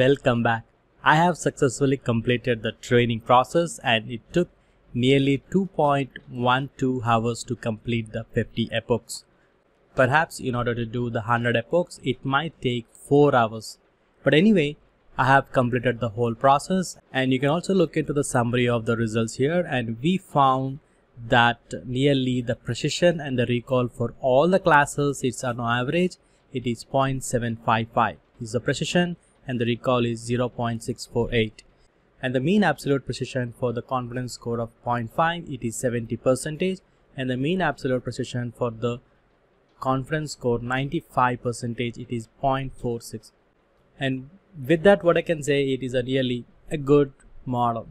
Welcome back. I have successfully completed the training process and it took nearly 2.12 hours to complete the 50 epochs. Perhaps in order to do the 100 epochs, it might take 4 hours. But anyway, I have completed the whole process and you can also look into the summary of the results here and we found that nearly the precision and the recall for all the classes it's on average it is 0.755 is the precision and the recall is 0.648 and the mean absolute precision for the confidence score of 0.5 it is 70 percentage. And the mean absolute precision for the confidence score 95 percentage it is 0.46 and with that what I can say it is a really a good model.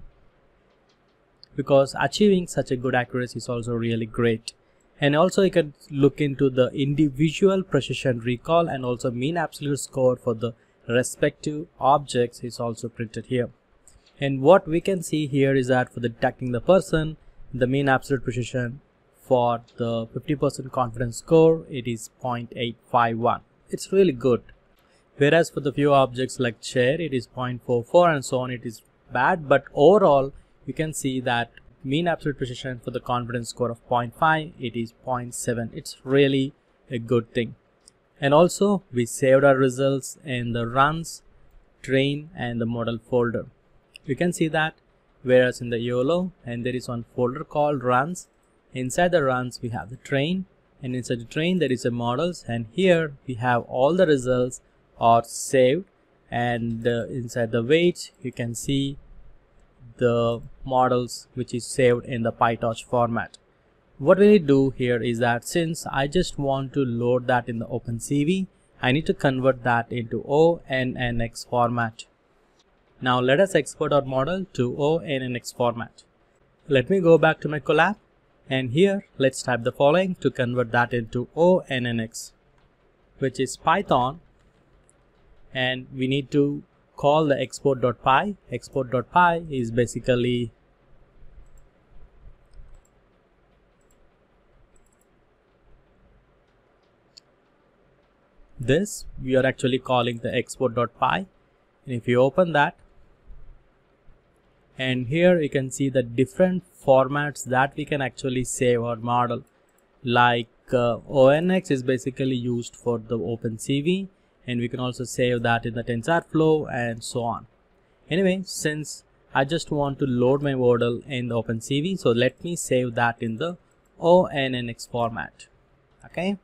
Because achieving such a good accuracy is also really great. And also you can look into the individual precision recall and also mean absolute score for the respective objects is also printed here. And what we can see here is that for detecting the person the mean absolute precision for the 50% confidence score it is 0.851 it's really good. Whereas for the few objects like chair it is 0.44 and so on it is bad. But overall you can see that mean absolute precision for the confidence score of 0.5 it is 0.7 it's really a good thing and also we saved our results in the runs train and the model folder. You can see that whereas in the YOLO and there is one folder called runs. Inside the runs we have the train and inside the train there is a models and here we have all the results are saved. And uh, inside the weights you can see the models which is saved in the PyTorch format. What we need to do here is that since I just want to load that in the OpenCV, I need to convert that into ONNX format. Now let us export our model to ONNX format. Let me go back to my Colab and here let's type the following to convert that into ONNX which is Python and we need to call the export.py. Export.py is basically this. We are actually calling the export.py. And if you open that, and here you can see the different formats that we can actually save our model. Like uh, ONNX is basically used for the OpenCV and we can also save that in the TensorFlow and so on. Anyway, since I just want to load my model in the OpenCV, so let me save that in the ONNX format. Okay,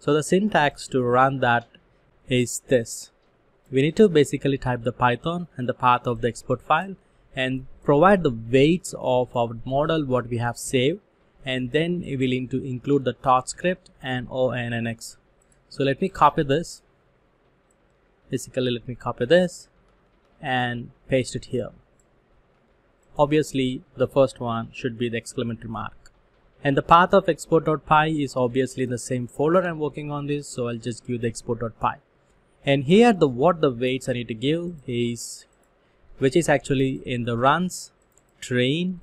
so the syntax to run that is this. We need to basically type the Python and the path of the export file and provide the weights of our model what we have saved and then we will need to include the torch script and ONNX. So let me copy this basically let me copy this and paste it here obviously the first one should be the exclamatory mark and the path of export.py is obviously in the same folder I'm working on this so I'll just give the export.py and here the what the weights I need to give is which is actually in the runs train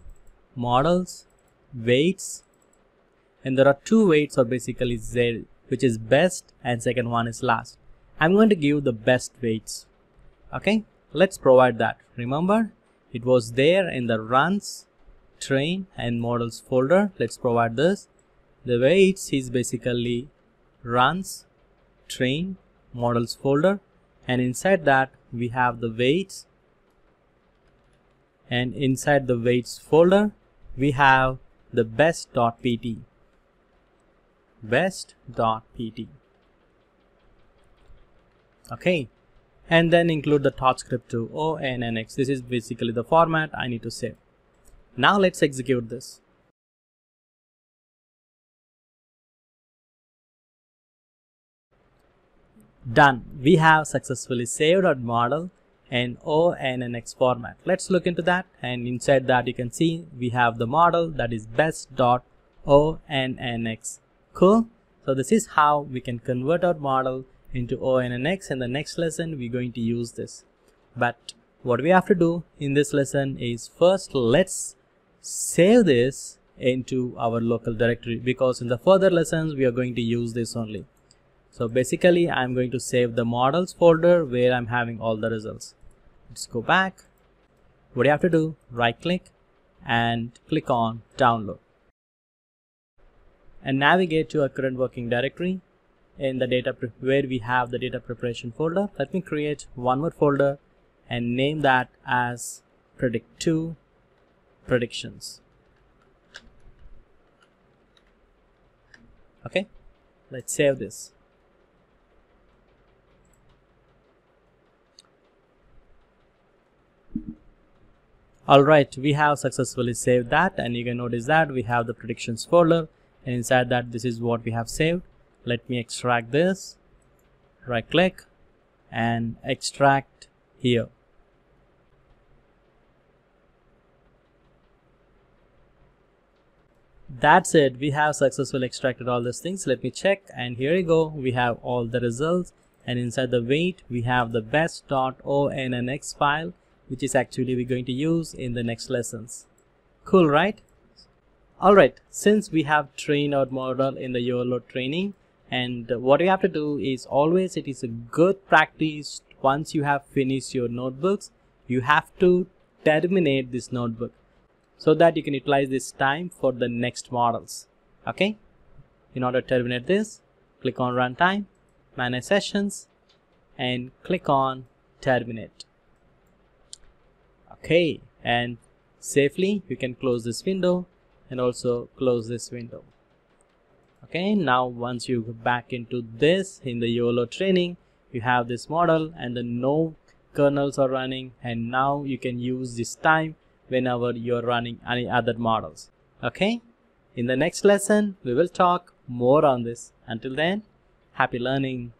models weights and there are two weights or basically z which is best and second one is last I'm going to give the best weights. Okay, let's provide that. Remember, it was there in the runs, train and models folder. Let's provide this. The weights is basically runs, train, models folder and inside that we have the weights and inside the weights folder we have the best.pt best.pt okay and then include the torch script to ONNX. This is basically the format I need to save. Now let's execute this. Done. We have successfully saved our model in ONNX format. Let's look into that and inside that you can see we have the model that is best.onnx. Cool. So this is how we can convert our model into ONNX and the next lesson we're going to use this. But what we have to do in this lesson is first let's save this into our local directory because in the further lessons we are going to use this only. So basically I'm going to save the models folder where I'm having all the results. let's go back. What you have to do? Right click and click on download. And navigate to our current working directory in the data where we have the data preparation folder. Let me create one more folder and name that as predict2 predictions. Okay let's save this. Alright we have successfully saved that and you can notice that we have the predictions folder and inside that this is what we have saved. Let me extract this. Right click and extract here that's it. We have successfully extracted all these things. Let me check. And here you go. We have all the results. And inside the weight we have the best.onnx file which is actually we're going to use in the next lessons. Cool right? Alright since we have trained our model in the YOLO training and what you have to do is always it is a good practice. Once you have finished your notebooks you have to terminate this notebook so that you can utilize this time for the next models. Okay? In order to terminate this click on runtime manage sessions and click on terminate. Okay and safely you can close this window and also close this window. Okay now once you go back into this in the YOLO training you have this model and the no kernels are running and now you can use this time whenever you're running any other models. Okay? In the next lesson we will talk more on this. Until then happy learning